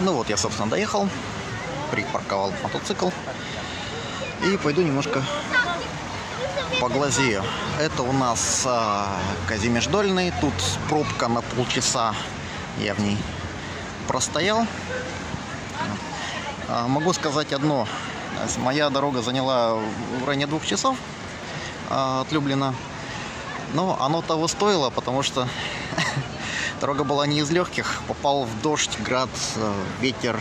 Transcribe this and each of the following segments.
Ну вот я, собственно, доехал, припарковал мотоцикл и пойду немножко поглазею. Это у нас а, Казимеждольный, тут пробка на полчаса, я в ней простоял. А, могу сказать одно, моя дорога заняла в районе двух часов а, от Люблина, но оно того стоило, потому что Дорога была не из легких. Попал в дождь, град, э, ветер. Э,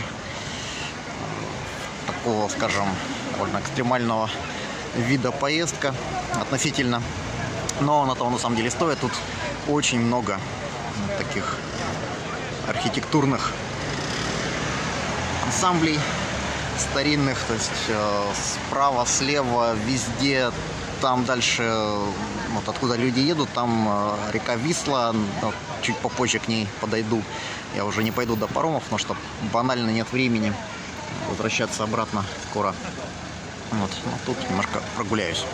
такого, скажем, довольно экстремального вида поездка относительно. Но она того на самом деле стоит. Тут очень много таких архитектурных ансамблей старинных, то есть э, справа, слева, везде, там дальше, вот откуда люди едут, там э, река Висла, чуть попозже к ней подойду. Я уже не пойду до паромов, потому что банально нет времени возвращаться обратно скоро. Вот, ну, тут немножко прогуляюсь.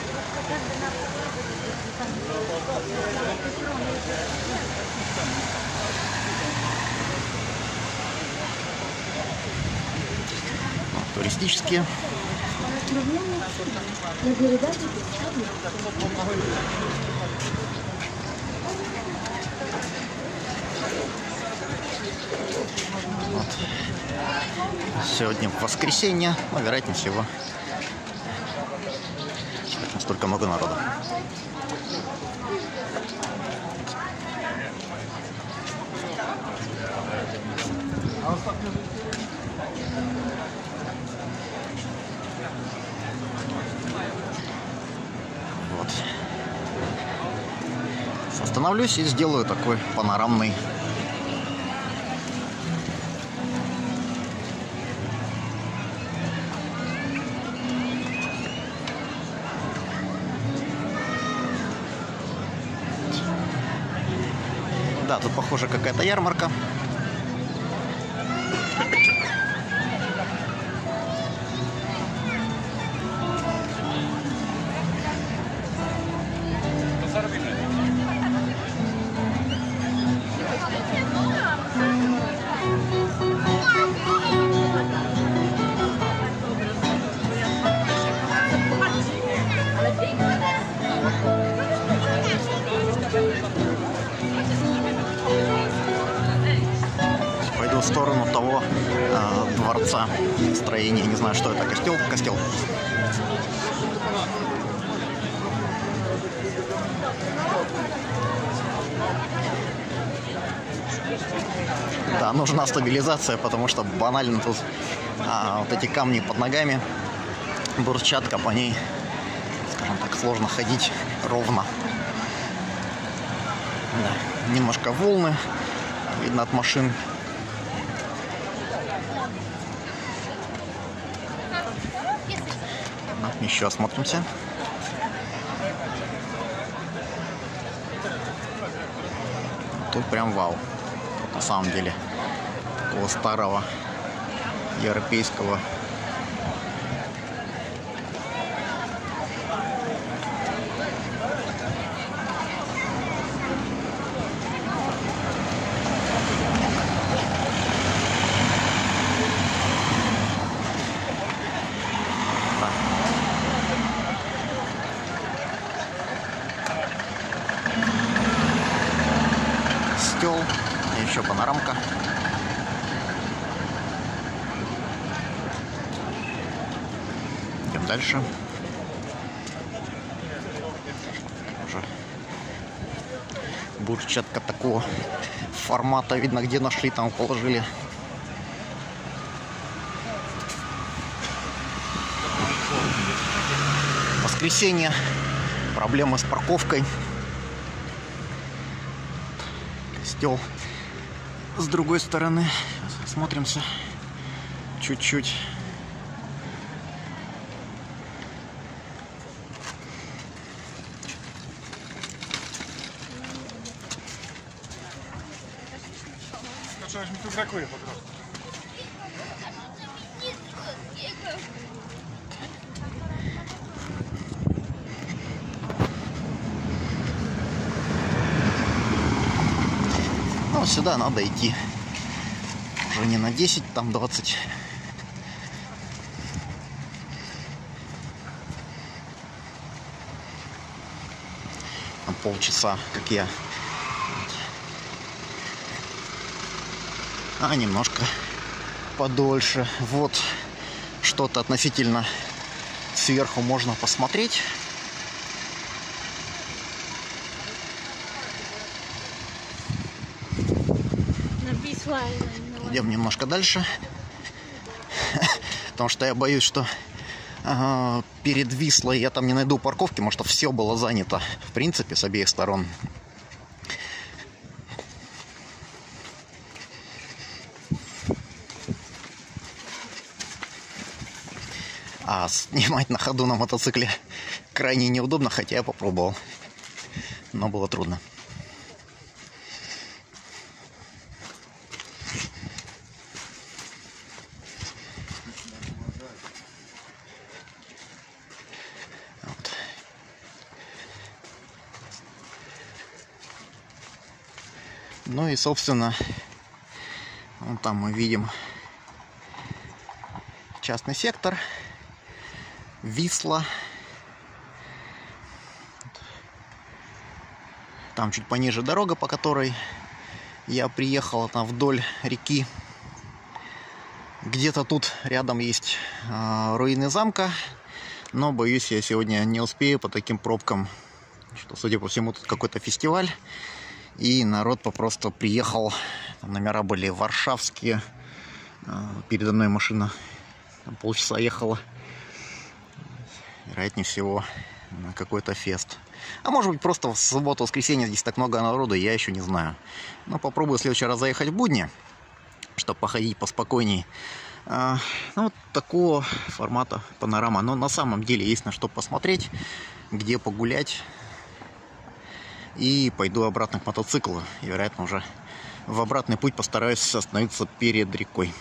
Ну, туристические. Вот. Сегодня воскресенье, но вероятнее всего столько много народа. Вот. Остановлюсь и сделаю такой панорамный Да, тут похоже какая-то ярмарка. Пойду в сторону того э, дворца строения. Не знаю, что это. Костел? Костел. Да, нужна стабилизация, потому что банально тут а, вот эти камни под ногами, брусчатка по ней, скажем так, сложно ходить ровно. Да. Немножко волны видно от машин. Еще осмотримся. Тут прям вау. На самом деле. Такого старого европейского панорамка. Идем дальше. Уже бурчатка такого формата. Видно, где нашли, там положили. Воскресенье. Проблемы с парковкой. Костел с другой стороны. Смотримся чуть-чуть. Czegoś mi tu brakuje po сюда надо идти. Уже не на 10, там 20. На полчаса, как я. А немножко подольше. Вот что-то относительно сверху можно посмотреть. Идем немножко дальше. Потому что я боюсь, что э, перед Вислой я там не найду парковки, потому что все было занято, в принципе, с обеих сторон. А снимать на ходу на мотоцикле крайне неудобно, хотя я попробовал. Но было трудно. Ну и, собственно, вон там мы видим частный сектор, Висла. Там чуть пониже дорога, по которой я приехал, там вдоль реки. Где-то тут рядом есть э, руины замка, но боюсь, я сегодня не успею по таким пробкам, что, судя по всему, тут какой-то фестиваль, и народ попросту приехал, там номера были варшавские, э, передо мной машина там полчаса ехала, вероятнее всего, на какой-то фест. А может быть, просто в субботу-воскресенье здесь так много народу, я еще не знаю. Но попробую в следующий раз заехать в будни, чтобы походить поспокойней. А, ну, вот такого формата панорама. Но на самом деле есть на что посмотреть, где погулять. И пойду обратно к мотоциклу. И, вероятно, уже в обратный путь постараюсь остановиться перед рекой.